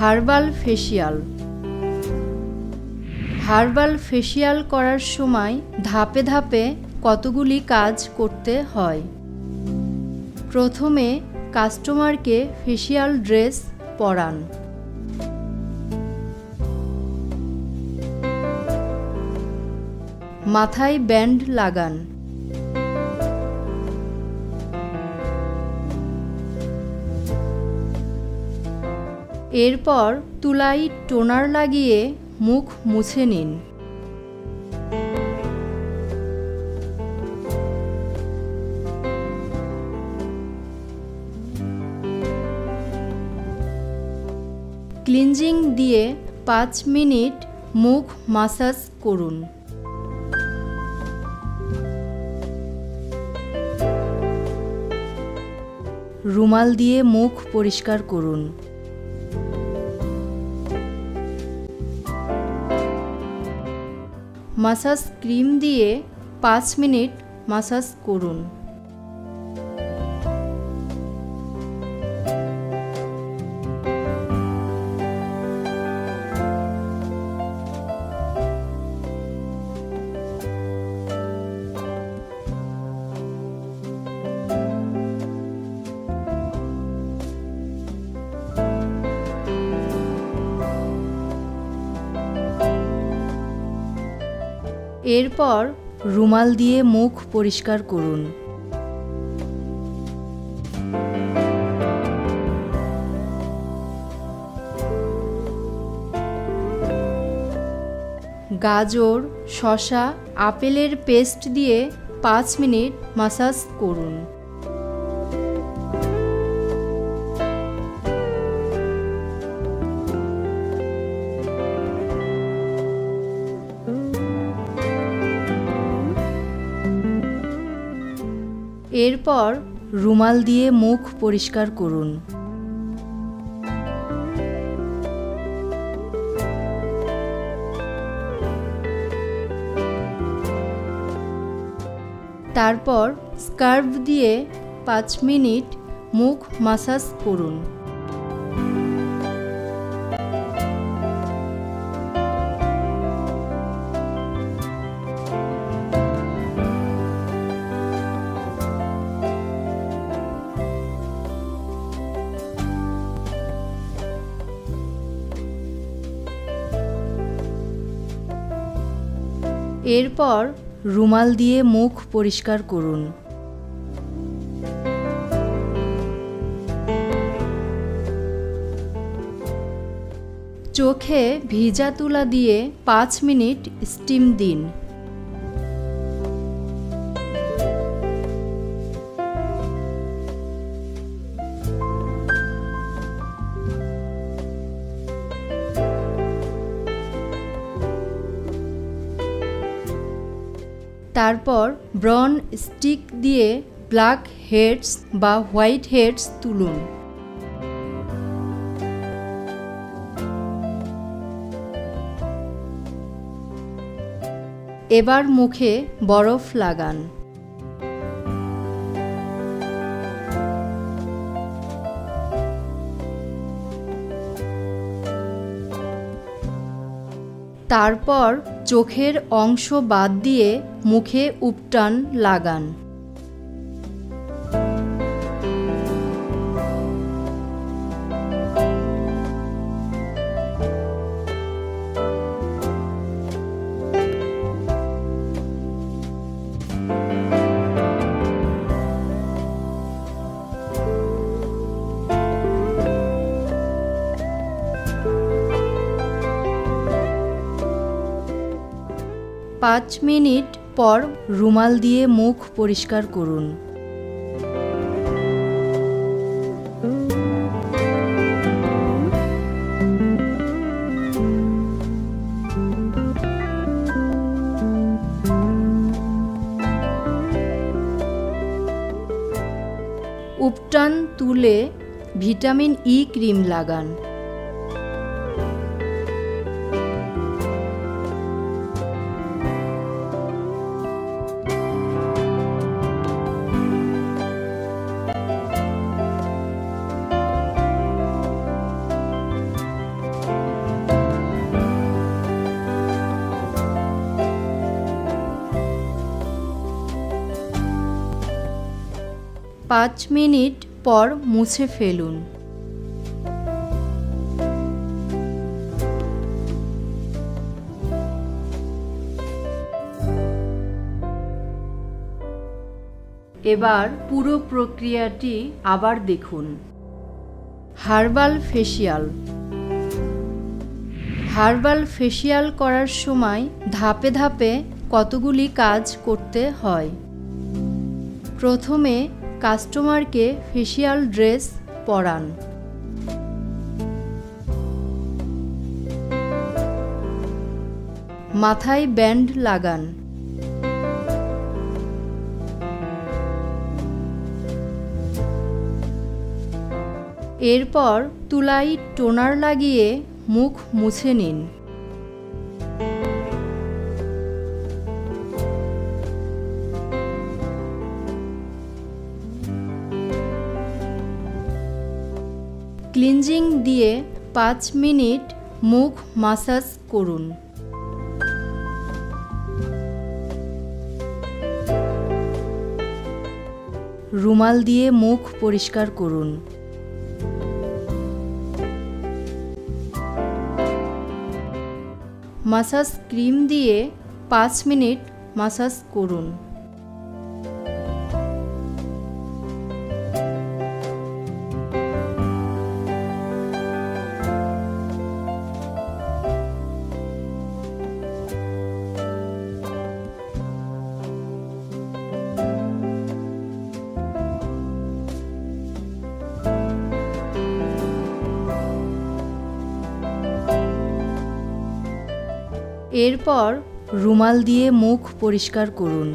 Herbal facial herbal facial করার সময় ধাপে ধাপে কতগুলি কাজ করতে হয়। প্রথমে কাস্টমারকে ফেসিয়াল ড্রেস পরান। মাথায় ব্যান্ড লাগান। এরপর তুলাই টোনার লাগিয়ে মুখ মুছে নিন। ক্লিনজিং দিয়ে পাঁচ মিনিট মুখ মাসাজ করুন। রুমাল দিয়ে মুখ পরিষ্কার করুন। মাসাজ ক্রিম দিয়ে পাঁচ মিনিট মাসাজ করুন। এরপর রুমাল দিয়ে মুখ পরিষ্কার করুন। গাজর শশা আপেলের পেস্ট দিয়ে পাঁচ মিনিট মাসাজ করুন। এরপর রুমাল দিয়ে মুখ পরিষ্কার করুন। তারপর স্কার্ভ দিয়ে পাঁচ মিনিট মুখ মাসাজ করুন। এরপর রুমাল দিয়ে মুখ পরিষ্কার করুন। চোখে ভিজা তুলা দিয়ে পাঁচ মিনিট স্টিম দিন। তারপর ব্রন স্টিক দিয়ে ব্ল্যাক হেডস বা হোয়াইট হেডস তুলুন। এবার মুখে বরফ লাগান। তারপর চোখের অংশ বাদ দিয়ে মুখে উপটান লাগান। পাঁচ মিনিট পর রুমাল দিয়ে মুখ পরিষ্কার করুন। উপটান তুলে ভিটামিন ই ক্রিম লাগান। পাঁচ মিনিট পর মুছে ফেলুন। এবার পুরো প্রক্রিয়াটি আবার দেখুন। Herbal facial. হার্বাল ফেসিয়াল করার সময় ধাপে ধাপে কতগুলি কাজ করতে হয়? প্রথমে কাস্টমারকে ফেসিয়াল ড্রেস পরান। মাথায় ব্যান্ড লাগান। এরপর তুলাই টোনার লাগিয়ে মুখ মুছে নিন। ক্লিনজিং দিয়ে পাঁচ মিনিট মুখ মাসাজ করুন। রুমাল দিয়ে মুখ পরিষ্কার করুন। মাসাজ ক্রিম দিয়ে পাঁচ মিনিট মাসাজ করুন। এরপর রুমাল দিয়ে মুখ পরিষ্কার করুন।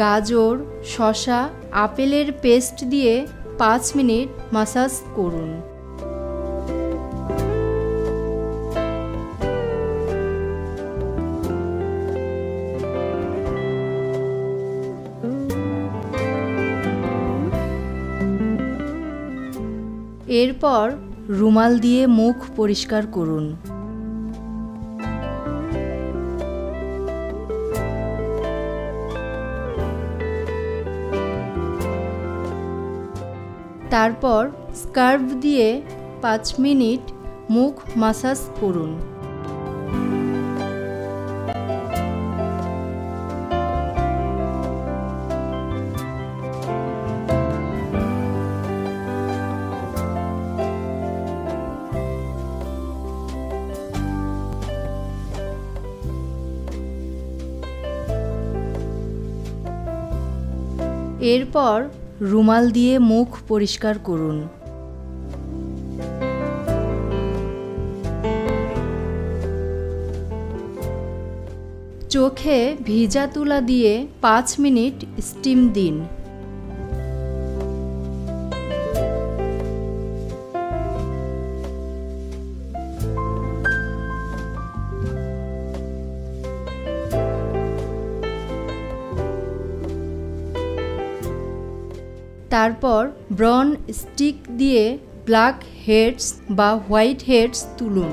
গাজর শশা আপেলের পেস্ট দিয়ে পাঁচ মিনিট মাসাজ করুন। এরপর রুমাল দিয়ে মুখ পরিষ্কার করুন। তারপর স্কার্ভ দিয়ে পাঁচ মিনিট মুখ মাসাজ করুন। এরপর রুমাল দিয়ে মুখ পরিষ্কার করুন। চোখে ভিজা তুলা দিয়ে পাঁচ মিনিট স্টিম দিন। তারপর ব্রন স্টিক দিয়ে ব্ল্যাক হেডস বা হোয়াইট হেডস তুলুন।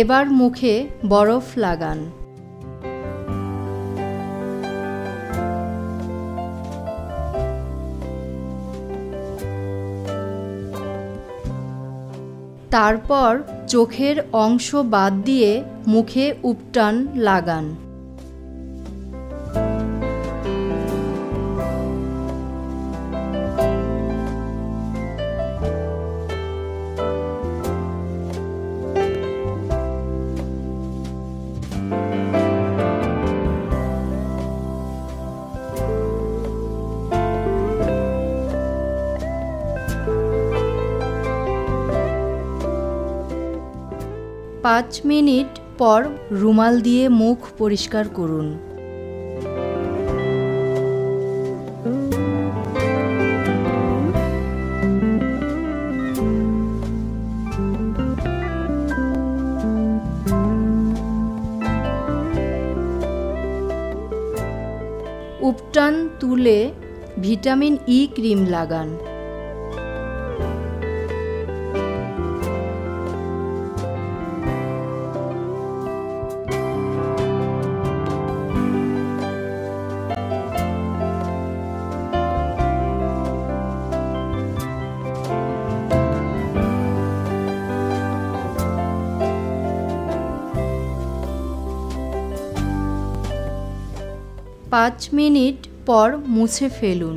এবার মুখে বরফ লাগান। তারপর চোখের অংশ বাদ দিয়ে মুখে উপটান লাগান। পাঁচ মিনিট পর রুমাল দিয়ে মুখ পরিষ্কার করুন। উপটান তুলে ভিটামিন ই ক্রিম লাগান। পাঁচ মিনিট পর মুছে ফেলুন।